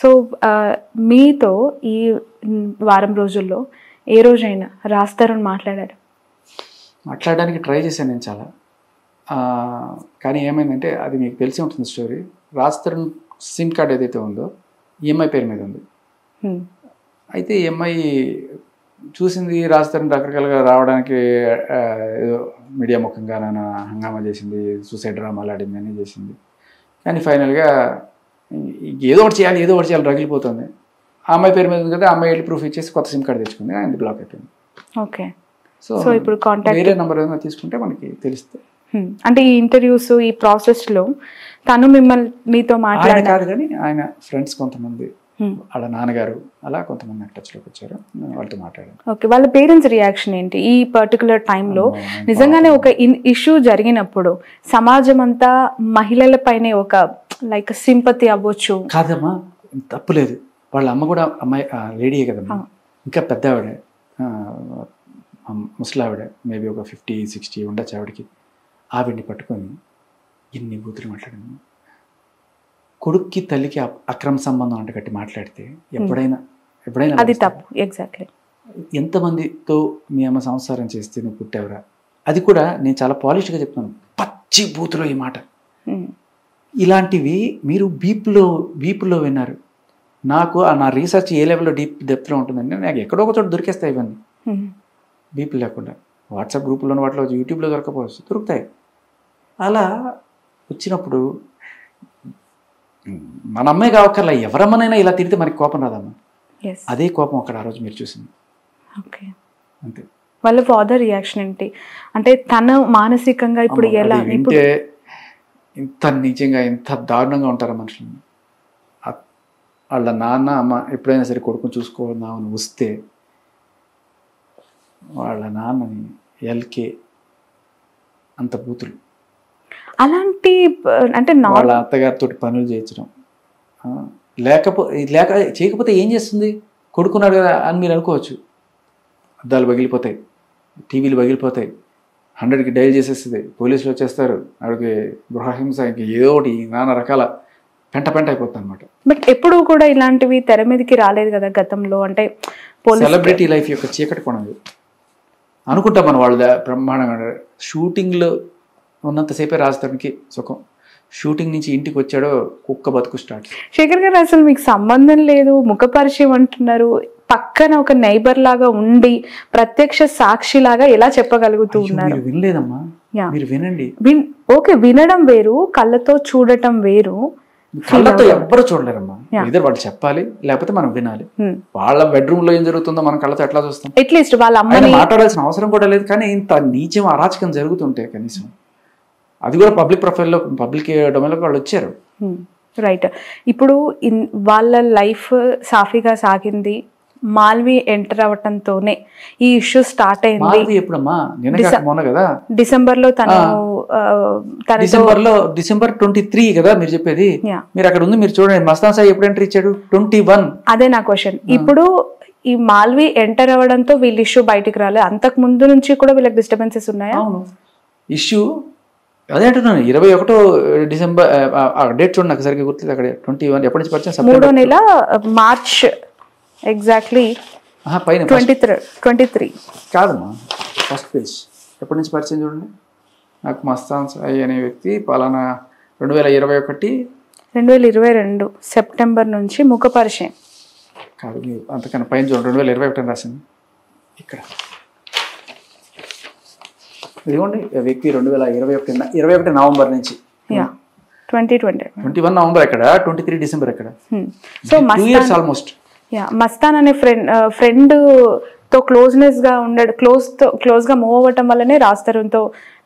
So మీతో ఈ వారం రోజుల్లో ఏ రోజైనా రాస్తారని మాట్లాడారు? మాట్లాడడానికి ట్రై చేశాను నేను చాలా. కానీ ఏమైందంటే అది మీకు తెలిసి ఉంటుంది స్టోరీ. రాస్తరుణ్ సిమ్ కార్డ్ ఏదైతే ఉందో ఈఎంఐ పేరు మీద ఉంది. అయితే ఈఎంఐ చూసింది రాస్తరుణ్ రకరకాలుగా రావడానికి మీడియా ముఖంగా నన్ను హంగామా చేసింది సూసైడ్ డ్రామాలు ఆడింది అని చేసింది. కానీ ఫైనల్గా ఏదో ఒకటి చేయాలి ఏదో ఒకటి చేయాలి రగిలిపోతుంది. అమ్మాయి పేరు మీద ఉంది కదా అమ్మాయి వెళ్ళి ప్రూఫ్ ఇచ్చేసి కొత్త సిమ్ కార్డ్ తెచ్చుకుంది ఆయన బ్లాక్ అయిపోయింది. ఓకే. సో సో ఇప్పుడు కాంటాక్ట్ వేరే నెంబర్ ఏదైనా తీసుకుంటే మనకి తెలుస్తుంది. అంటే ఈ ఇంటర్వ్యూస్ ఈ ప్రాసెస్లో తను మిమ్మల్ని మీతో మాట్లాడారు కానీ ఆయన ఫ్రెండ్స్ కొంతమంది. వాళ్ళ నాన్నగారు అలా కొంతమంది నాకు టచ్లోకి వచ్చారు. వాళ్ళతో మాట్లాడాను. ఓకే. వాళ్ళ పేరెంట్స్ రియాక్షన్ ఏంటి? ఈ పర్టికులర్ టైంలో నిజంగానే ఒక ఇష్యూ జరిగినప్పుడు సమాజం అంతా మహిళల పైనే ఒక లైక్ సింపతి అవ్వచ్చు. కాదమ్మా తప్పులేదు. వాళ్ళ అమ్మ కూడా అమ్మాయి లేడీయే కదమ్మా. ఇంకా పెద్ద ఆవిడ ఆ, ముసలి ఆవిడ మేబీ ఒక ఫిఫ్టీ సిక్స్టీ ఉండొచ్చు ఆవిడకి. ఆవిడ్ని పట్టుకొని ఎన్ని బూతులు మాట్లాడింది కొడుక్కి తల్లికి అక్రమ సంబంధం అంటగట్టి మాట్లాడితే ఎప్పుడైనా ఎప్పుడైనా అది? తప్పు. ఎగ్జాక్ట్లీ. ఎంతమందితో మీ అమ్మ సంసారం చేస్తే నువ్వు పుట్టావురా? అది కూడా నేను చాలా పాలిష్గా చెప్తున్నాను. పచ్చి బూతులో ఈ మాట. ఇలాంటివి మీరు బీప్లో బీప్లో విన్నారు. నాకు ఆ నా రీసెర్చ్ ఏ లెవెల్లో డీప్ డెప్త్లో ఉంటుందంటే నాకు ఎక్కడో ఒక చోట దొరికేస్తాయి ఇవన్నీ. బీప్ లేకుండా. వాట్సాప్ గ్రూపుల్లో వాటిలో యూట్యూబ్లో దొరకపోవచ్చు. దొరుకుతాయి. అలా వచ్చినప్పుడు మన అమ్మాయి కావక్కర్లా ఎవరమ్మనైనా ఇలా తిడితే మనకి కోపం రాదమ్మా. అదే కోపం అక్కడ ఆ రోజు మీరు చూసింది. ఓకే. అంతే. వాళ్ళ ఫాదర్ రియాక్షన్ ఏంటి? అంటే తను మానసికంగా ఇప్పుడు ఎలా? వింటే ఇంత నిజంగా ఇంత దారుణంగా ఉంటారా మనుషులు. వాళ్ళ నాన్న అమ్మ ఎప్పుడైనా సరే కొడుకుని చూసుకోవాలని వస్తే వాళ్ళ నాన్నని ఎల్కే అంత బూతులు. అలాంటి అంటే వాళ్ళ అత్తగారితో పనులు చేయించడం. లేకపో లేక చేయకపోతే ఏం చేస్తుంది? కొడుకున్నాడు కదా అని మీరు అనుకోవచ్చు. అద్దాలు పగిలిపోతాయి. టీవీలు పగిలిపోతాయి. హండ్రెడ్కి డైల్ చేసేస్తుంది. పోలీసులు వచ్చేస్తారు. ఆవిడకి గృహహింస ఇంక ఏదో ఒకటి నానా రకాల పెంట పెంట అయిపోతుంది అనమాట బట్ ఎప్పుడు కూడా ఇలాంటివి తెర మీదకి రాలేదు కదా గతంలో? అంటే సెలబ్రిటీ లైఫ్ యొక్క చీకటి కొనం ఇది అనుకుంటాం మనం వాళ్ళు బ్రహ్మాండంగా. షూటింగ్లో ఉన్నంతసేపే రాజధానికి సుఖం. షూటింగ్ నుంచి ఇంటికి వచ్చాడో కుక్క బతుకు స్టార్ట్ శేఖర్ గారు అసలు మీకు సంబంధం లేదు ముఖ పరిచయం అంటున్నారు. పక్కన ఒక నైబర్ లాగా ఉండి ప్రత్యక్ష సాక్షి లాగా ఎలా చెప్పగలుగుతూ ఉన్నారు? వినలేదమ్మా. మీరు వినండి. విన్ ఓకే వినడం వేరు కళ్ళతో చూడటం వేరు. కళ్ళతో ఎవ్వరు చూడలేరమ్మా. ఇద్దరు వాళ్ళు చెప్పాలి లేకపోతే మనం వినాలి. వాళ్ళ బెడ్రూమ్లో ఏం జరుగుతుందో మనం కళ్ళతో ఎట్లా చూస్తాం? అట్లీస్ట్ వాళ్ళ అమ్మని మాట్లాడాల్సిన అవసరం కూడా లేదు కానీ ఇంత నీచం అరాచకం జరుగుతుంటే కనీసం. అది కూడా పబ్లిక్ ప్రొఫైల్లో పబ్లిక్ డొమైన్లోకి వాళ్ళు వచ్చారు. రైట్. ఇప్పుడు ఇన్ వాళ్ళ లైఫ్ సాఫీగా సాగింది. మాల్వి ఎంటర్ అవటంతోనే ఈ ఇష్యూ స్టార్ట్ అయింది. ఎప్పుడమ్మా? మొన్న కదా? డిసెంబర్లో తను డిసెంబర్లో డిసెంబర్ ట్వంటీ త్రీ కదా మీరు చెప్పేది. మీరు అక్కడ ఉంది మీరు చూడండి. మస్తాన్ సాయి ఎప్పుడు ఎంట్రీ ఇచ్చాడు? Twenty one. అదే నా క్వశ్చన్. ఇప్పుడు ఈ మాల్వి ఎంటర్ అవ్వడంతో వీళ్ళ ఇష్యూ బయటికి రాలేదు అంతకు ముందు నుంచి కూడా వీళ్ళకి డిస్టర్బెన్సెస్ ఉన్నాయా? ఇష్యూ అదే అంటున్నాను ఇరవై ఒకటో డిసెంబర్ డేట్ చూడండి నాకు సరిగ్గా గుర్తులేదు అక్కడ ట్వంటీ వన్ ఎప్పటి నుంచి పరిచయం? మూడో నెల మార్చ్ ఎగ్జాక్ట్లీ పైన ట్వంటీ త్రీ ట్వంటీ త్రీ. కాదమ్మా ఫస్ట్ పేజ్ ఎప్పటి నుంచి పరిచయం చూడండి? నాకు మస్తాన్ సాయి అనే వ్యక్తి పలానా రెండు వేల ఇరవై ఒకటి. రెండు వేల ఇరవై రెండు సెప్టెంబర్ నుంచి ముఖ పరిచయం. కాదు అంతకన్నా పైన చూడండి రెండు వేల ఇరవై ఒకటి రాసింది. ఇక్కడ. ఇదిగోండి వ్యక్తి రెండు వేల ఇరవై ఒకటి ఇరవై ఒకటి నవంబర్ నుంచి. Twenty twenty. Twenty one November ఎక్కడ? ట్వంటీ త్రీ డిసెంబర్ ఎక్కడ? So years almost yeah Mastan అనే ఫ్రెండ్ ఫ్రెండ్తో క్లోజ్నెస్గా ఉండడు క్లోజ్తో క్లోజ్గా మూవ్ అవ్వటం వల్లనే రాస్తరుతో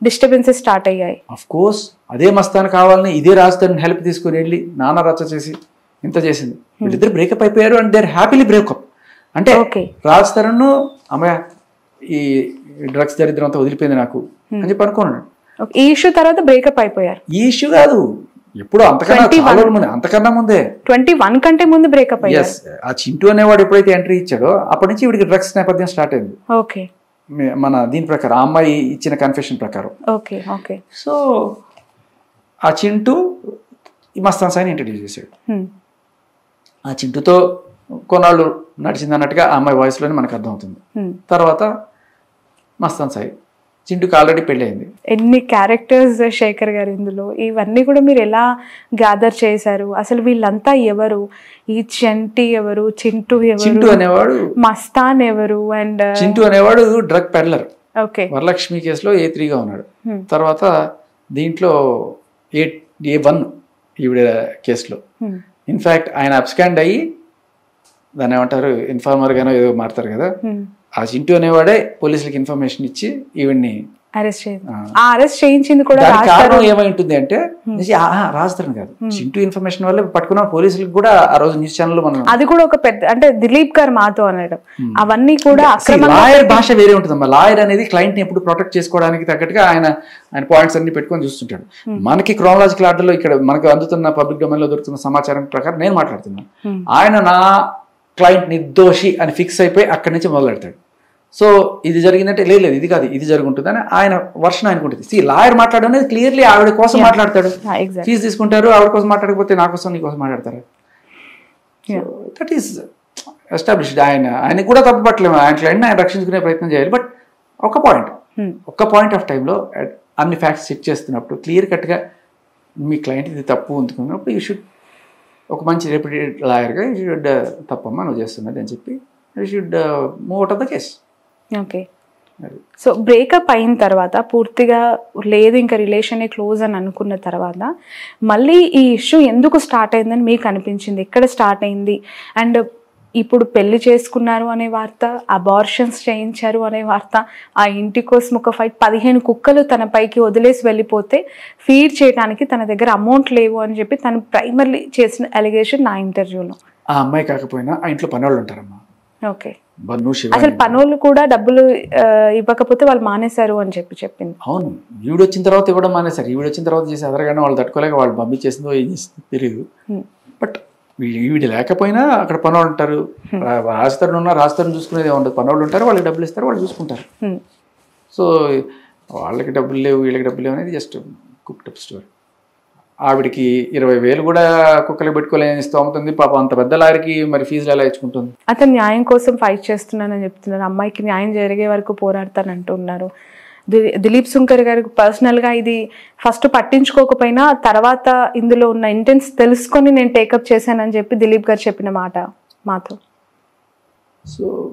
డిస్టర్బెన్సెస్ స్టార్ట్ అయ్యాయి. అఫ్ కోర్స్ అదే మస్తాన్ కావాలని ఇదే రాజధాని హెల్ప్ తీసుకుని వెళ్ళి నాన్న రచ్చ చేసి ఇంత చేసింది. వీళ్ళిద్దరు బ్రేకప్ అయిపోయారు అండ్ దేర్ హ్యాపీలీ బ్రేకప్ అంటే ఓకే. రాజ్ తరుణ్ అమ్మయ్య ఈ డ్రగ్స్ దరిద్రం అంతా వదిలిపోయింది నాకు. అని చెప్పి అనుకున్నాడు ఈ ఇష్యూ తర్వాత బ్రేకప్ అయిపోయారు. ఈ ఇష్యూ కాదు. ఎప్పుడు అంతకన్నా చాలా రోజుల ముందే అంతకన్నా ముందే. ట్వంటీ వన్ కంటే ముందు బ్రేకప్ ఎస్ ఆ చింటూ అనేవాడు ఎప్పుడైతే ఎంట్రీ ఇచ్చాడో అప్పటి నుంచి వీడికి డ్రగ్స్ నేపథ్యం స్టార్ట్ అయింది. ఓకే. మన దీని ప్రకారం ఆ అమ్మాయి ఇచ్చిన కన్ఫెషన్ ప్రకారం. Okay okay. సో ఆ చింటూ ఈ మస్తాన్ సాయిని ఇంట్రడ్యూస్ చేశాడు. ఆ చింటూతో కొన్నాళ్ళు నడిచింది అన్నట్టుగా ఆ అమ్మాయి వాయిస్లోనే మనకు అర్థమవుతుంది. హ్మ్. తర్వాత మస్తాన్ సాయి. చింటూకి ఆల్రెడీ పెళ్ళి అయింది ఎన్ని క్యారెక్టర్స్ శేఖర్ గారు ఇందులో? ఇవన్నీ కూడా మీరు ఎలా గ్యాదర్ చేశారు? అసలు వీళ్ళంతా ఎవరు? ఈ చంటి ఎవరు? చింటూ చింటూ ఎవరు అనేవాడు మస్తాన్ ఎవరు? అండ్ చింటూ అనేవాడు డ్రగ్ పెడ్లర్ ఓకే. వరలక్ష్మి కేసులో ఏ త్రీగా ఉన్నాడు. తర్వాత దీంట్లో ఏ ఏ వన్ ఈవిడ కేసులో. ఇన్ఫ్యాక్ట్ ఆయన అబ్స్కాండ్ అయ్యి దాన్ని ఏమంటారు ఇన్ఫార్మర్ గానో ఏదో మారుతారు కదా. ఆ చింటూ అనేవాడే పోలీసులకు ఇన్ఫర్మేషన్ ఇచ్చి ఈవిడ్ని అరెస్ట్ చేయించింది కూడా కారణం ఏమై ఉంటుంది అంటే రాజధాని కాదు. చింటూ ఇన్ఫర్మేషన్ వల్ల పట్టుకున్న పోలీసులకు కూడా ఆ రోజు న్యూస్ ఛానల్ మనం అది కూడా ఒక పెద్ద అంటే దిలీప్ గారు మాతో అనడం. అవన్నీ కూడా లాయర్ భాష వేరే ఉంటుందమ్మా లాయర్ అనేది క్లయింట్ని ఎప్పుడు ప్రొటెక్ట్ చేసుకోవడానికి తగ్గట్టుగా ఆయన ఆయన పాయింట్స్ అన్ని పెట్టుకొని చూస్తుంటాడు. మనకి క్రోనలాజికల్ ఆర్డర్లో ఇక్కడ మనకు అందుతున్న పబ్లిక్ డొమైన్లో దొరుకుతున్న సమాచారం ప్రకారం నేను మాట్లాడుతున్నాను. ఆయన నా క్లయింట్ నిర్దోషి అని ఫిక్స్ అయిపోయి అక్కడి నుంచి మొదలెడతాడు. సో ఇది జరిగిందంటే లేదు లేదు ఇది కాదు ఇది జరుగుంటుందని ఆయన వర్షన్ ఆయనకు ఉంటుంది సి లాయర్ మాట్లాడడం అనేది క్లియర్లీ ఆవిడ కోసం మాట్లాడతాడు. ఫీజు తీసుకుంటారు ఆవిడ కోసం మాట్లాడకపోతే నా కోసం నీ కోసం మాట్లాడతారు. దట్ ఈస్ ఎస్టాబ్లిష్డ్ ఆయన ఆయనకు కూడా తప్పు పట్టలేము. ఆయన క్లయింట్ ఆయన రక్షించుకునే ప్రయత్నం చేయాలి. బట్ ఒక పాయింట్ ఒక పాయింట్ ఆఫ్ టైంలో అన్ని ఫ్యాక్ట్స్ చెక్ చేస్తున్నప్పుడు క్లియర్ కట్గా మీ క్లయింట్ ఇది తప్పు ఉంటున్నప్పుడు యూ షుడ్ ఒక మంచి రెప్యూటెడ్ లాయర్గా యూ షుడ్ తప్పమ్మా నువ్వు చేస్తున్నది అని చెప్పి you should move out of the case okay. So breakup అయిన తర్వాత పూర్తిగా లేదు ఇంకా రిలేషన్ క్లోజ్ అని అనుకున్న తర్వాత మళ్ళీ ఈ ఇష్యూ ఎందుకు స్టార్ట్ అయిందని మీకు అనిపించింది? ఎక్కడ స్టార్ట్ అయింది? అండ్ ఇప్పుడు పెళ్ళి చేసుకున్నారు అనే వార్త అబార్షన్స్ చేయించారు అనే వార్త ఆ ఇంటి కోసం ఒక ఫైట్ పదిహేను కుక్కలు తన పైకి వదిలేసి వెళ్ళిపోతే ఫీడ్ చేయడానికి తన దగ్గర అమౌంట్ లేవు అని చెప్పి తను ప్రైమర్లీ చేసిన అలిగేషన్ నా ఇంటర్వ్యూలో ఆ అమ్మాయి కాకపోయినా ఆ ఇంట్లో పనివాళ్ళు ఉంటారమ్మా. ఓకే. అసలు పనులు కూడా డబ్బులు ఇవ్వకపోతే వాళ్ళు మానేశారు అని చెప్పి చెప్పింది. అవును. ఈవిడ వచ్చిన తర్వాత ఇవ్వడం మానేశారు. ఈవిడ వచ్చిన తర్వాత చేసి అదరగానే వాళ్ళు తట్టుకోలేక వాళ్ళు పంపించేసిందో ఏం చేసిందో తెలియదు. బట్ ఈవిడ లేకపోయినా అక్కడ పనోళ్ళు ఉంటారు. రాజతరుణ్ ఉన్నా రాజతరుణ్ చూసుకునేది ఉండదు పనోళ్ళు ఉంటారు వాళ్ళకి డబ్బులు ఇస్తారు వాళ్ళు చూసుకుంటారు. సో వాళ్ళకి డబ్బులు లేవు వీళ్ళకి డబ్బులు లేవు అనేది జస్ట్ కుక్ టప్ స్టోరీ. ఆవిడకి ఇరవై వేలు కూడా కుక్కలు పెట్టుకోలేని స్తోమతుంది పాపం అంత పెద్ద లాయర్కి మరి ఫీజులు ఎలా ఇచ్చుకుంటుంది? అతను న్యాయం కోసం ఫైట్ చేస్తున్నానని చెప్తున్నారు. అమ్మాయికి న్యాయం జరిగే వరకు పోరాడతానంటున్నారు ది- దిలీప్ సుంకర్ గారికి పర్సనల్గా ఇది ఫస్ట్ పట్టించుకోకపోయినా తర్వాత ఇందులో ఉన్న ఇంటెన్స్ తెలుసుకొని నేను టేకప్ చేశానని చెప్పి దిలీప్ గారు చెప్పిన మాట మాతో సో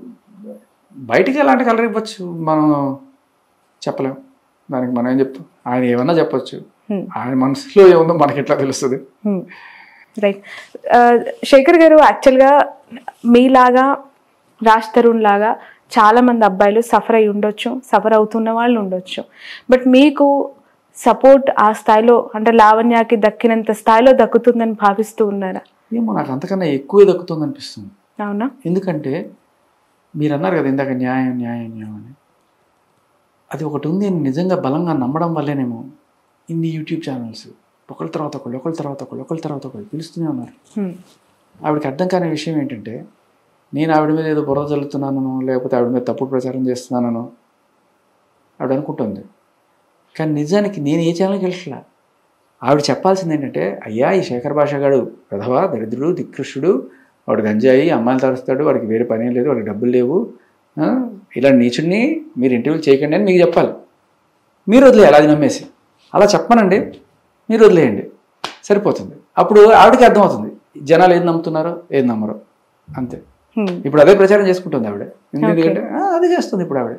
బయటికి ఎలాంటి కలర్ ఇవ్వచ్చు? మనం చెప్పలేం. దానికి మనం ఏం చెప్తాం? ఆయన ఏమన్నా చెప్పొచ్చు. ఆయన మనసులో ఏముందో మనకి ఎట్లా తెలుస్తుంది? రైట్ శేఖర్ గారు యాక్చువల్గా మీలాగా రాజ్ తరుణ్ లాగా చాలా మంది అబ్బాయిలు సఫర్ అయి ఉండొచ్చు సఫర్ అవుతున్న వాళ్ళు ఉండొచ్చు. బట్ మీకు సపోర్ట్ ఆ స్థాయిలో అంటే లావణ్యకి దక్కినంత స్థాయిలో దక్కుతుందని భావిస్తూ ఉన్నారా? ఏమో నాకు అంతకన్నా ఎక్కువ దక్కుతుంది అనిపిస్తుంది. అవునా? ఎందుకంటే మీరు అన్నారు కదా ఇందాక న్యాయం న్యాయం న్యాయం అని. అది ఒకటి ఉంది నిజంగా బలంగా నమ్మడం వల్లేనేమో. ఇన్ని యూట్యూబ్ ఛానల్స్ ఒకళ్ళ తర్వాత ఒకళ్ళు ఒకళ్ళ తర్వాత ఒకళ్ళు ఒకళ్ళ తర్వాత ఒకళ్ళు పిలుస్తూనే ఉన్నారు. ఆవిడకి అర్థం కాని విషయం ఏంటంటే నేను ఆవిడ మీద ఏదో బుర్ర చల్లుతున్నానో లేకపోతే ఆవిడ మీద తప్పుడు ప్రచారం చేస్తున్నానో ఆవిడ అనుకుంటుంది. కానీ నిజానికి నేను ఏ ఛానల్కి వెళ్ళట్లా? ఆవిడ చెప్పాల్సింది ఏంటంటే అయ్యా ఈ శేఖర్ భాష గాడు ప్రధవ దరిద్రుడు దిక్కృష్టుడు వాడు గంజాయి అమ్మాయిలు తరుస్తాడు వాడికి వేరే పని లేదు వాడికి డబ్బులు లేవు. ఇలా నీచుడిని మీరు ఇంటర్వ్యూలు చేయకండి అని మీకు చెప్పాలి. మీరు వదిలేయాలి అది నమ్మేసి. అలా చెప్పమనండి మీరు వదిలేయండి. సరిపోతుంది. అప్పుడు ఆవిడకి అర్థమవుతుంది. జనాలు ఏది నమ్ముతున్నారో ఏది నమ్మరో. అంతే. ఇప్పుడు అదే ప్రచారం చేసుకుంటుంది ఆవిడ. ఎందుకంటే అదే చేస్తుంది ఇప్పుడు ఆవిడ.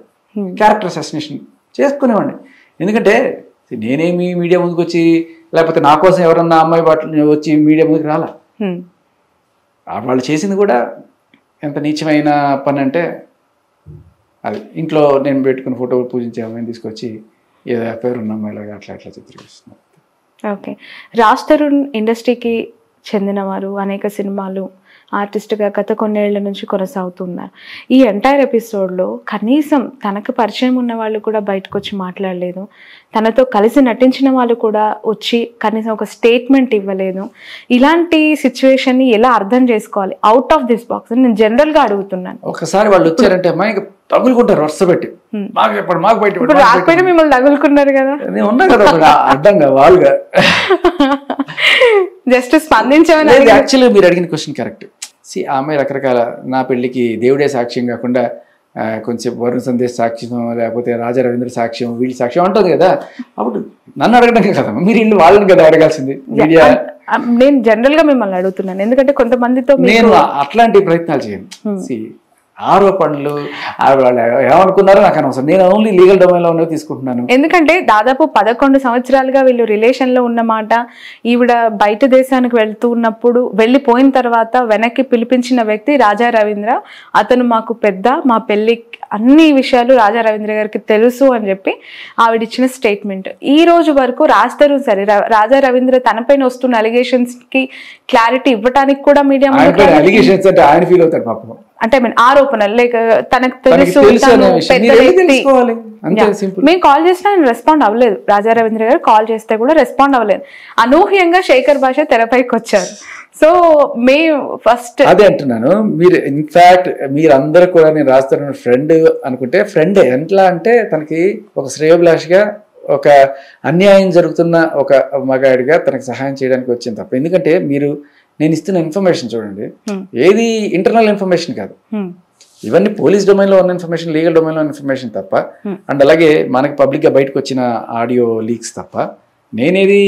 క్యారెక్టర్ అసాసినేషన్ చేసుకునేవాడిని. ఎందుకంటే నేనేమి మీడియా ముందుకు వచ్చి లేకపోతే నా కోసం ఎవరన్నా అమ్మాయి బాటలు వచ్చి మీడియా ముందుకు రాలా? వాళ్ళు చేసింది కూడా ఎంత నీచమైన పని అంటే అది. ఇంట్లో నేను పెట్టుకున్న ఫోటో పూజించే అమ్మాయిని తీసుకొచ్చి ఏదో పేరు ఉన్న అమ్మాయిలాగా అట్లా అట్లా చిత్రీకరిస్తున్నారు. ఓకే. రాజ్ తరుణ్ ఇండస్ట్రీకి చెందినవారు అనేక సినిమాలు ఆర్టిస్ట్గా గత కొన్నేళ్ళ నుంచి కొనసాగుతున్నారు. ఈ ఎంటైర్ ఎపిసోడ్లో కనీసం తనకు పరిచయం ఉన్న వాళ్ళు కూడా బయటకు వచ్చి మాట్లాడలేదు. తనతో కలిసి నటించిన వాళ్ళు కూడా వచ్చి కనీసం ఒక స్టేట్మెంట్ ఇవ్వలేదు. ఇలాంటి సిచ్యువేషన్ని ఎలా అర్థం చేసుకోవాలి? అవుట్ ఆఫ్ దిస్ బాక్స్ నేను జనరల్గా అడుగుతున్నాను. ఒకసారి వాళ్ళు వచ్చారంటే అమ్మాయి తగులుకుంటారు వరుస పెట్టి. మాకు చెప్పండి మాకు బయట రాకపోయినా మిమ్మల్ని తగులుకున్నారు కదా. నేను ఉన్నా కదా అడ్డంగా వాళ్ళుగా. జస్ట్ స్పందించమని. యాక్చువల్గా మీరు అడిగిన క్వశ్చన్ కరెక్ట్. సి ఆమె రకరకాల నా పెళ్ళికి దేవుడే సాక్ష్యం కాకుండా ఆ, కొంచెం వరుణ్ సందేశ్ సాక్ష్యం లేకపోతే రాజా రవీంద్ర సాక్ష్యం వీళ్ళ సాక్ష్యం ఉంటుంది కదా. అప్పుడు నన్ను అడగడం కదా. మీరు ఇల్లు వాళ్ళని కదా అడగాల్సింది. మీడియా ఆ, నేను జనరల్గా మిమ్మల్ని అడుగుతున్నాను. ఎందుకంటే కొంతమందితో నేను అట్లాంటి ప్రయత్నాలు చేయను. ఆరోపణలు. వాళ్ళు ఏమనుకున్నారో నాకు అనవసరం. నేను ఓన్లీ లీగల్ డొమైన్లో ఉన్నవి తీసుకుంటున్నాను. ఎందుకంటే దాదాపు పదకొండు సంవత్సరాలుగా వీళ్ళు రిలేషన్లో ఉన్నమాట ఈవిడ బయట దేశానికి వెళ్తూ ఉన్నప్పుడు వెళ్ళిపోయిన తర్వాత వెనక్కి పిలిపించిన వ్యక్తి రాజా రవీంద్ర. అతను మాకు పెద్ద మా పెళ్ళి అన్ని విషయాలు రాజా రవీంద్ర గారికి తెలుసు అని చెప్పి ఆవిడ ఇచ్చిన స్టేట్మెంట్ ఈ రోజు వరకు రాస్తారు సరే. రాజా రవీంద్ర తనపైన వస్తున్న అలిగేషన్స్కి క్లారిటీ ఇవ్వడానికి కూడా మీడియా ఆయన ఫీల్ అవుతాడు పాపం. అంటే mean, ఆరోపణలు లేక తనకు తెలుసు మేము కాల్ చేసినా ఆయన రెస్పాండ్ అవ్వలేదు. రాజా రవీంద్ర గారు కాల్ చేస్తే కూడా రెస్పాండ్ అవ్వలేదు. అనూహ్యంగా శేఖర్ భాష తెరపైకి వచ్చారు. సో మే ఫస్ట్ అదే అంటున్నాను. మీరు ఇన్ఫాక్ట్ మీరు అందరూ కూడా నేను రాస్తున్న ఫ్రెండ్ అనుకుంటే ఫ్రెండ్ ఎట్లా అంటే తనకి ఒక శ్రేయోభిలాషిగా ఒక అన్యాయం జరుగుతున్న ఒక మగాడిగా తనకి సహాయం చేయడానికి వచ్చింది తప్ప. ఎందుకంటే మీరు నేను ఇస్తున్న ఇన్ఫర్మేషన్ చూడండి. Hmm. ఏది ఇంటర్నల్ ఇన్ఫర్మేషన్ కాదు. ఇవన్నీ పోలీస్ డొమైన్లో ఉన్న ఇన్ఫర్మేషన్ లీగల్ డొమైన్లో ఉన్న ఇన్ఫర్మేషన్ తప్ప Hmm. అండ్ అలాగే మనకి పబ్లిక్గా బయటకు వచ్చిన ఆడియో లీక్స్ తప్ప నేనేది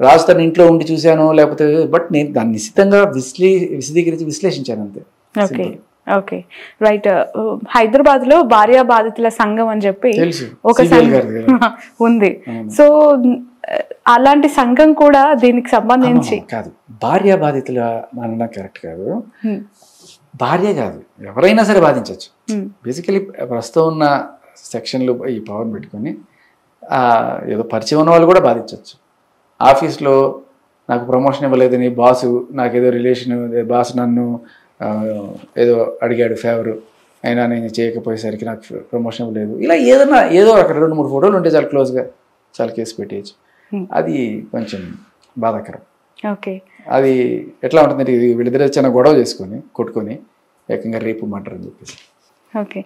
రాజధాని ఇంట్లో ఉండి చూశాను లేకపోతే బట్ నేను దాన్ని నిశ్చితంగా విశ్లే విశదీకరించి విశ్లేషించాను అంతే. ఓకే ఓకే రైట్ హైదరాబాద్లో భార్యా బాధితుల సంఘం అని చెప్పి ఒక సంఘం. ఉంది. సో అలాంటి సంఘం కూడా దీనికి సంబంధించి కాదు. భార్య బాధితుల అనడం కరెక్ట్ కాదు. భార్య కాదు. ఎవరైనా సరే బాధించవచ్చు. బేసికలీ ప్రస్తుతం ఉన్న సెక్షన్లు ఈ పవర్ పెట్టుకొని ఏదో పరిచయం ఉన్న వాళ్ళు కూడా బాధించవచ్చు. ఆఫీస్లో నాకు ప్రమోషన్ ఇవ్వలేదని బాసు నాకు ఏదో రిలేషన్ బాస్ నన్ను ఏదో అడిగాడు ఫేవర్ అయినా నేను చేయకపోయేసరికి నాకు ప్రమోషన్ ఇవ్వలేదు. ఇలా ఏదైనా ఏదో అక్కడ రెండు మూడు ఫోటోలు ఉంటే చాలా క్లోజ్గా చాలా కేసు పెట్టేయచ్చు. అది కొంచెం బాధాకరం. ఓకే. అది ఎట్లా ఉంటుందంటే ఇది వీళ్ళిద్దరు చిన్న గొడవ చేసుకొని కొట్టుకొని ఏకంగా రేపు అని చెప్పేసి. ఓకే.